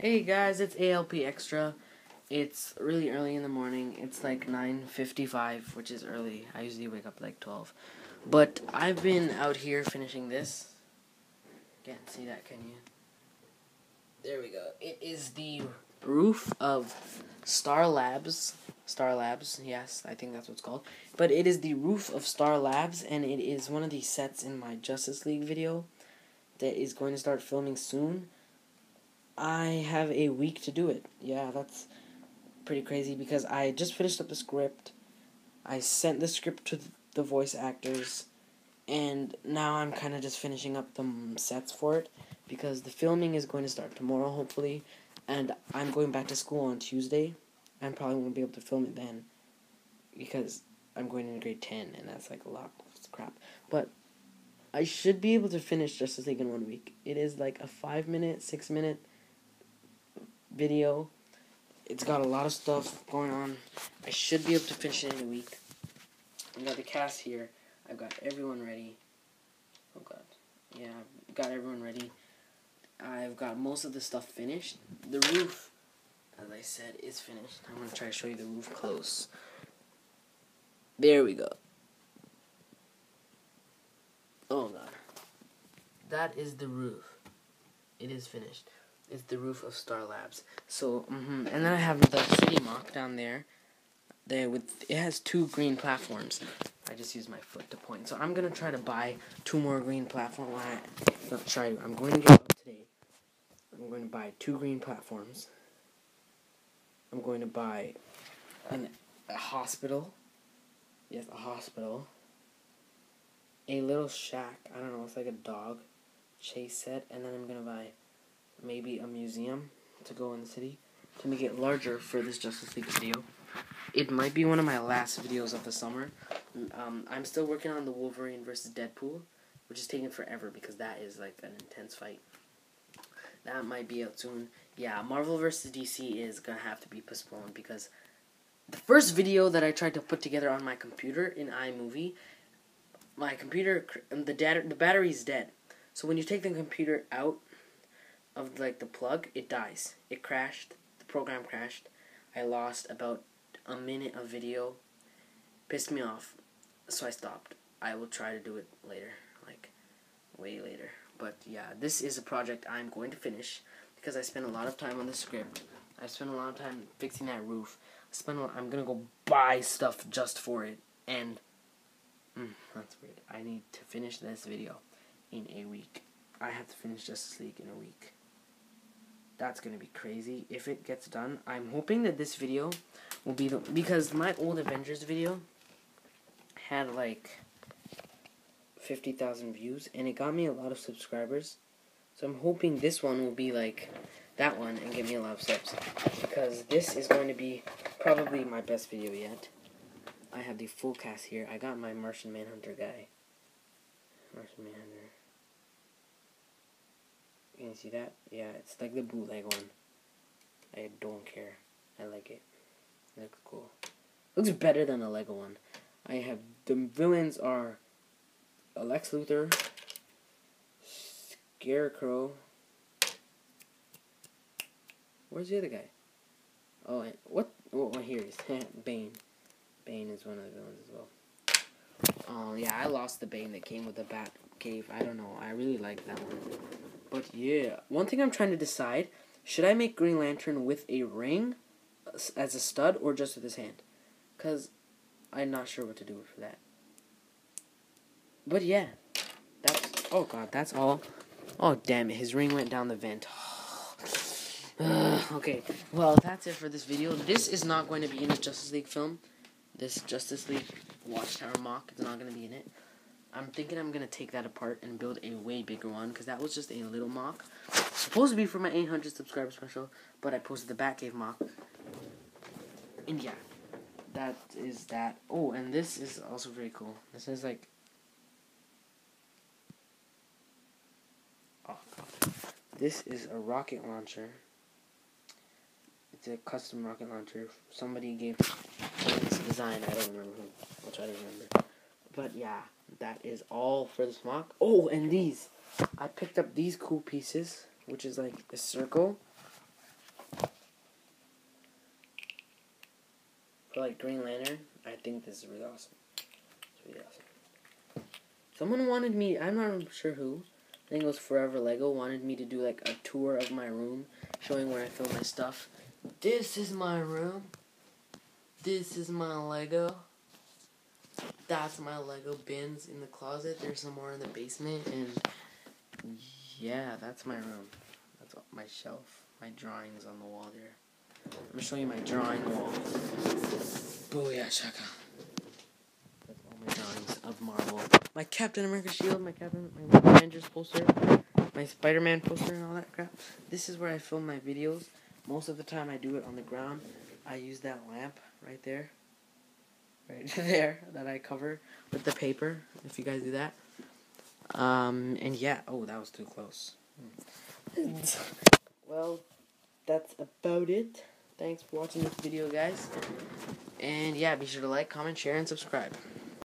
Hey guys, it's ALP Extra. It's really early in the morning. It's like 9:55, which is early. I usually wake up like 12. But I've been out here finishing this. Can't see that, can you? There we go. It is the roof of Star Labs. Star Labs, yes, I think that's what it's called. But it is the roof of Star Labs, and it is one of the sets in my Justice League video that is going to start filming soon. I have a week to do it. Yeah, that's pretty crazy because I just finished up the script. I sent the script to the voice actors, and now I'm kind of just finishing up the sets for it because the filming is going to start tomorrow, hopefully, and I'm going back to school on Tuesday. I probably won't be able to film it then because I'm going into grade 10, and that's like a lot of crap. But I should be able to finish Justice League in one week. It is like a five minute, six minute video. It's got a lot of stuff going on. I should be able to finish it in a week. I've got the cast here. I've got everyone ready. Oh god. Yeah, I've got everyone ready. I've got most of the stuff finished. The roof, as I said, is finished. I'm going to try to show you the roof close. There we go. Oh god. That is the roof. It is finished is the roof of Star Labs. So, mm-hmm. and then I have the city mock down there. There with it has two green platforms. I just use my foot to point. So I'm gonna try to buy two more green platforms. Not try. I'm going to get up today. I'm going to buy two green platforms. I'm going to buy an, a hospital. Yes, a hospital. A little shack. I don't know. It's like a dog chase set, and then I'm gonna buy maybe a museum to go in the city to make it larger for this Justice League video. It might be one of my last videos of the summer. Um, I'm still working on the Wolverine versus Deadpool, which is taking forever because that is like an intense fight. That might be out soon. Yeah, Marvel versus DC is gonna have to be postponed because the first video that I tried to put together on my computer in iMovie, my computer the data the battery's dead. So when you take the computer out of like the plug, it dies. It crashed. The program crashed. I lost about a minute of video. Pissed me off. So I stopped. I will try to do it later. Like way later. But yeah, this is a project I'm going to finish because I spent a lot of time on the script. I spent a lot of time fixing that roof. I spent. Lot, I'm gonna go buy stuff just for it, and mm, that's weird. I need to finish this video in a week. I have to finish Justice League in a week. That's gonna be crazy if it gets done. I'm hoping that this video will be the because my old Avengers video had like fifty thousand views and it got me a lot of subscribers. So I'm hoping this one will be like that one and get me a lot of subs because this is going to be probably my best video yet. I have the full cast here. I got my Martian Manhunter guy. Martian Manhunter. Can see that? Yeah, it's like the bootleg one. I don't care. I like it. Looks cool. Looks better than the Lego one. I have the villains are Lex Luthor, Scarecrow. Where's the other guy? Oh, what? Oh, here he is. Bane. Bane is one of the villains as well. Oh, yeah, I lost the Bane that came with the Bat Cave. I don't know. I really like that one. But yeah, one thing I'm trying to decide should I make Green Lantern with a ring uh, as a stud or just with his hand? Because I'm not sure what to do for that. But yeah, that's. Oh god, that's all. Oh damn it, his ring went down the vent. okay, well, that's it for this video. This is not going to be in a Justice League film. This Justice League Watchtower mock is not going to be in it. I'm thinking I'm going to take that apart and build a way bigger one because that was just a little mock. Supposed to be for my 800 subscriber special, but I posted the Batcave mock. And yeah, that is that. Oh, and this is also very cool. This is like. Oh, God. This is a rocket launcher. It's a custom rocket launcher. Somebody gave this design. I don't remember who. I'll try to remember. But yeah, that is all for this mock. Oh, and these. I picked up these cool pieces, which is like a circle. For like Green Lantern. I think this is really awesome. It's really awesome. Someone wanted me, I'm not sure who, I think it was Forever Lego, wanted me to do like a tour of my room, showing where I film my stuff. This is my room. This is my Lego. That's my Lego bins in the closet. There's some more in the basement, and yeah, that's my room. That's my shelf. My drawings on the wall there. I'm gonna show you my drawing wall. Oh, Booyah shaka. That's all my drawings of Marvel. My Captain America shield, my Captain, my Avengers poster, my Spider-Man poster, and all that crap. This is where I film my videos. Most of the time, I do it on the ground. I use that lamp right there, right there that I cover with the paper. If you guys do that. Um, and yeah, oh, that was too close. well, that's about it. Thanks for watching this video, guys. And yeah, be sure to like, comment, share, and subscribe.